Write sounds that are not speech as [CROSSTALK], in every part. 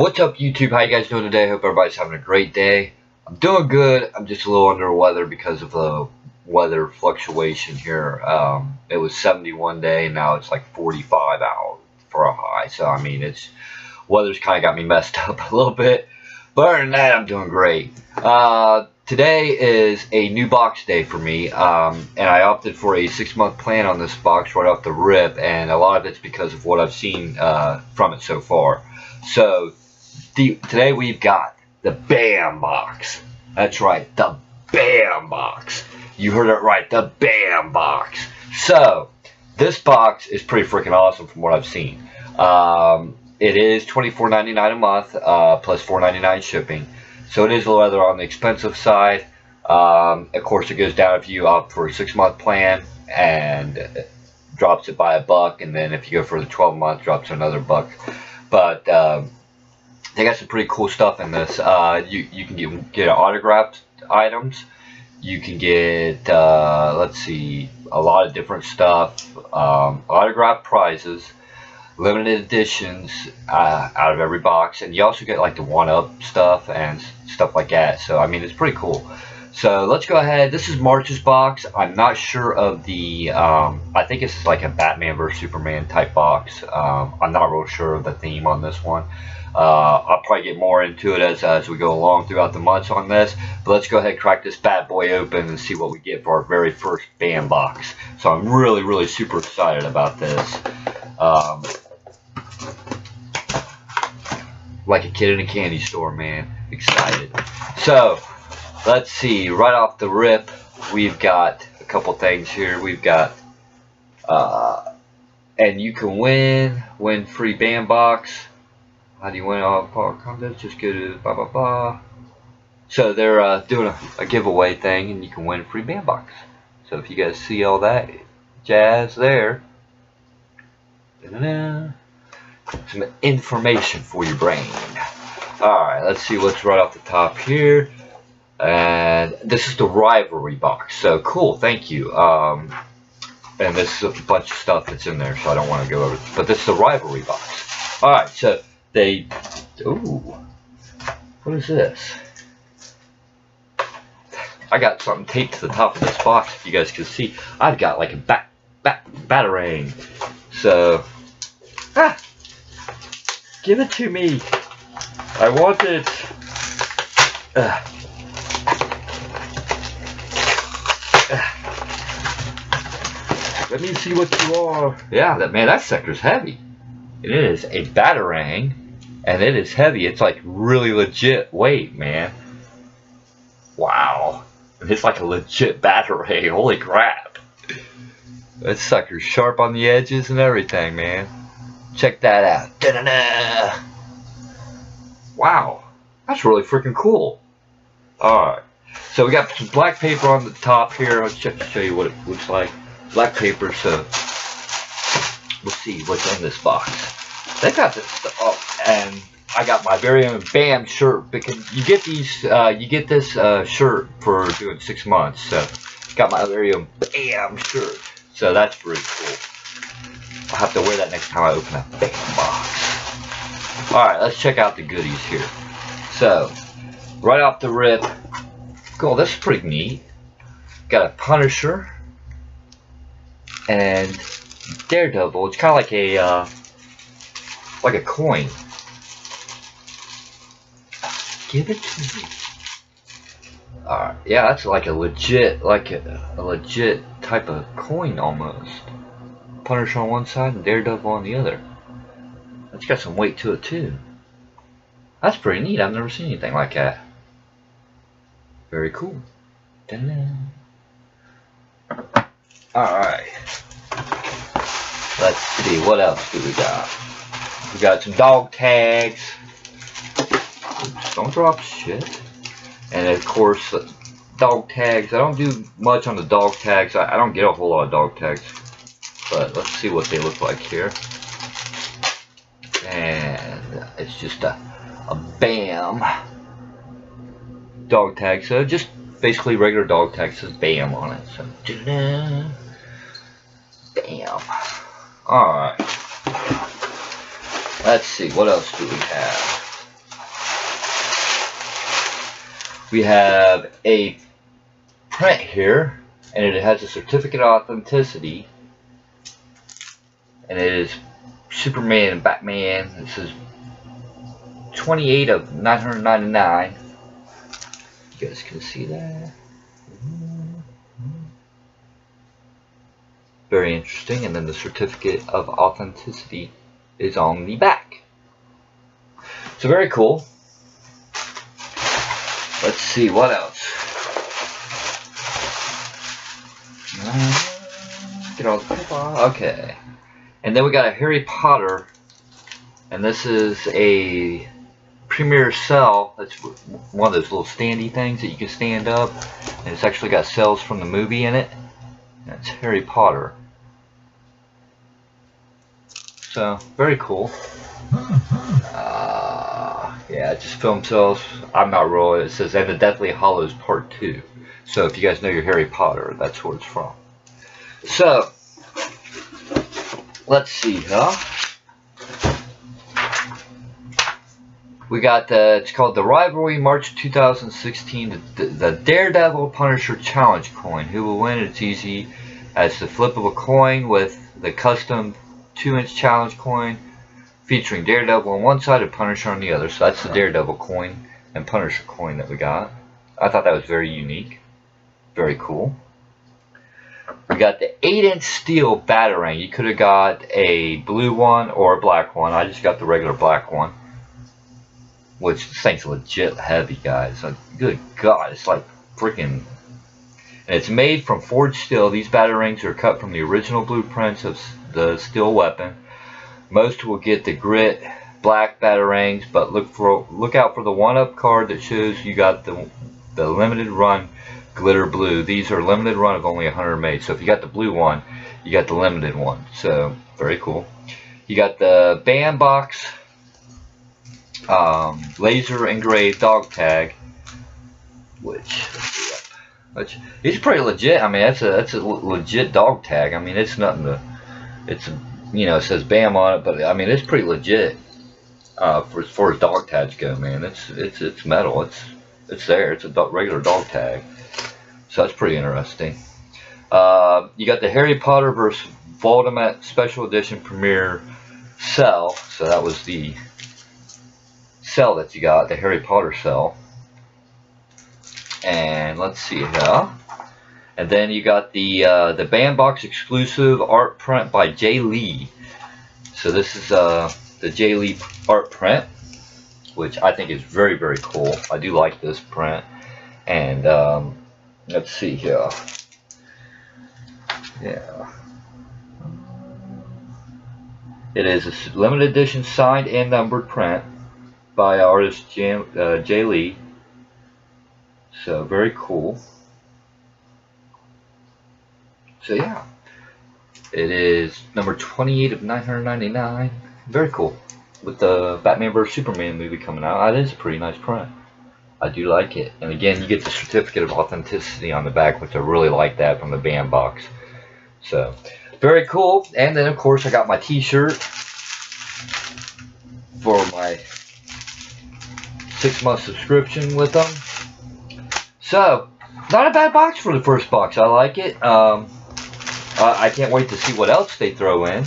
What's up YouTube? How you guys doing today? Hope everybody's having a great day. I'm doing good. I'm just a little under the weather because of the weather fluctuation here. Um, it was 71 day and now it's like 45 out for a high. So I mean it's weather's kind of got me [LAUGHS] messed up a little bit. But other than that, I'm doing great. Uh, today is a new box day for me, um, and I opted for a six-month plan on this box right off the rip, and a lot of it's because of what I've seen uh, from it so far. So the, today we've got the BAM box. That's right, the BAM box. You heard it right, the BAM box. So this box is pretty freaking awesome from what I've seen. Um, it is $24.99 a month uh, plus $4.99 shipping. So it is a little on the expensive side. Um, of course, it goes down if you opt for a six-month plan and drops it by a buck. And then if you go for the 12-month, drops another buck. But um, they got some pretty cool stuff in this. Uh, you, you can get, get autographed items. You can get, uh, let's see, a lot of different stuff. Um, autographed prizes limited editions uh, out of every box. And you also get like the one up stuff and stuff like that. So I mean it's pretty cool. So let's go ahead. This is March's box. I'm not sure of the um, I think it's like a Batman vs Superman type box. Um, I'm not real sure of the theme on this one uh, I'll probably get more into it as, as we go along throughout the months on this but let's go ahead and crack this bad boy open and see what we get for our very first BAM box so I'm really really super excited about this um, like a kid in a candy store, man. Excited. So, let's see. Right off the rip, we've got a couple things here. We've got, uh, and you can win, win free BAM box. How do you win all part contest? Just go to blah blah blah. So they're uh, doing a, a, giveaway thing, and you can win a free Bambox. So if you guys see all that jazz there, da -da -da, some information for your brain. Alright, let's see what's right off the top here. And this is the rivalry box. So cool, thank you. Um, and this is a bunch of stuff that's in there, so I don't want to go over. But this is the rivalry box. Alright, so they. Ooh. What is this? I got something taped to the top of this box, if you guys can see. I've got like a bat, bat, batarang. So. Ah! Give it to me. I want it. Uh. Let me see what you are. Yeah, that man, that sector's heavy. It is a batarang, and it is heavy. It's like really legit weight, man. Wow. It's like a legit battery. [LAUGHS] Holy crap. That sucker's sharp on the edges and everything, man. Check that out. Da -da -da. Wow. That's really freaking cool. Alright. So we got some black paper on the top here. Let's check to show you what it looks like. Black paper, so we'll see what's in this box. They got this stuff. Oh, and I got my very own BAM shirt because you get these, uh, you get this uh, shirt for doing six months. So got my very own BAM shirt. So that's pretty cool. I'll have to wear that next time I open a big box. Alright, let's check out the goodies here. So, right off the rip, cool, this is pretty neat. Got a Punisher and Daredevil. It's kind of like a, uh, like a coin. Give it to me. Alright, yeah, that's like a legit, like a, a legit type of coin almost. Punisher on one side and Daredevil on the other. That's got some weight to it too. That's pretty neat. I've never seen anything like that. Very cool. Alright. Let's see, what else do we got? We got some dog tags. Don't drop shit. And of course, uh, dog tags. I don't do much on the dog tags. I, I don't get a whole lot of dog tags but let's see what they look like here. And it's just a, a BAM dog tag. So uh, just basically regular dog tag says BAM on it. So BAM. Alright. Let's see, what else do we have? We have a print here, and it has a certificate of authenticity. And it is Superman and Batman. This is 28 of 999. You guys can see that. Mm-hmm. Very interesting. And then the certificate of authenticity is on the back. So very cool. Let's see what else. Uh, get all the okay. And then we got a Harry Potter, and this is a Premier Cell. That's one of those little standy things that you can stand up, and it's actually got cells from the movie in it. That's Harry Potter. So, very cool. Uh, yeah, just film cells. I'm not really. It says, and the Deathly Hallows Part 2. So, if you guys know your Harry Potter, that's where it's from. So, let's see, huh? We got the, it's called the Rivalry March 2016, the, the Daredevil Punisher Challenge coin. Who will win? It's easy as the flip of a coin with the custom 2-inch challenge coin featuring Daredevil on one side and Punisher on the other. So that's the Daredevil coin and Punisher coin that we got. I thought that was very unique. Very cool. We got the 8-inch steel Batarang. You could have got a blue one or a black one. I just got the regular black one. Which this thing's legit heavy, guys. Like, good God, it's like freaking... And it's made from forged steel. These batarangs are cut from the original blueprints of the steel weapon. Most will get the grit black batarangs, but look for look out for the one-up card that shows you got the the limited run glitter blue. These are limited run of only 100 made. So if you got the blue one, you got the limited one. So very cool. You got the Bambox um, laser engraved dog tag, which which is pretty legit. I mean, that's a that's a legit dog tag. I mean, it's nothing to it's you know it says BAM on it, but I mean it's pretty legit uh, for as far as dog tags go, man. It's it's it's metal. It's it's there. It's a do regular dog tag, so that's pretty interesting. Uh, you got the Harry Potter vs. Voldemort Special Edition Premiere cell. So that was the cell that you got, the Harry Potter cell. And let's see here. And then you got the uh, the Bambox exclusive art print by Jae Lee. So this is uh, the Jae Lee art print, which I think is very very cool. I do like this print. And um, let's see here. Yeah. It is a limited edition signed and numbered print by artist Jae, uh, Jae Lee. So very cool. So yeah, it is number 28 of 999. Very cool. With the Batman vs Superman movie coming out, that is a pretty nice print. I do like it. And again, you get the certificate of authenticity on the back, which I really like that from the Bambox. So, very cool. And then, of course, I got my t-shirt for my six-month subscription with them. So, not a bad box for the first box. I like it. Um, uh, I can't wait to see what else they throw in.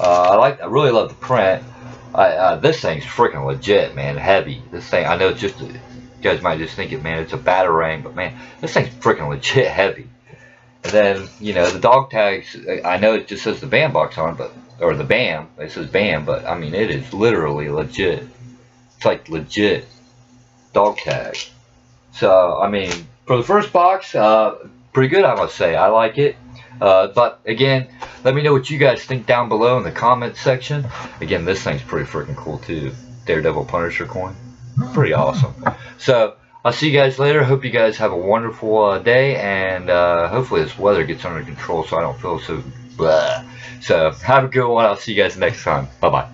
Uh, I like, I really love the print. Uh, this thing's freaking legit, man. Heavy. This thing, I know it's just, you guys might just think it, man, it's a batarang, but man, this thing's freaking legit heavy. And then, you know, the dog tags, I know it just says the Bambox on it, but, or the BAM, it says BAM, but I mean, it is literally legit. It's like legit dog tag. So, I mean, for the first box, uh, pretty good, I must say. I like it. Uh, but again, let me know what you guys think down below in the comment section. Again, this thing's pretty freaking cool too. Daredevil Punisher coin. Pretty awesome. So, I'll see you guys later. Hope you guys have a wonderful uh, day, and uh, hopefully this weather gets under control so I don't feel so blah. So, have a good one. I'll see you guys next time. Bye-bye.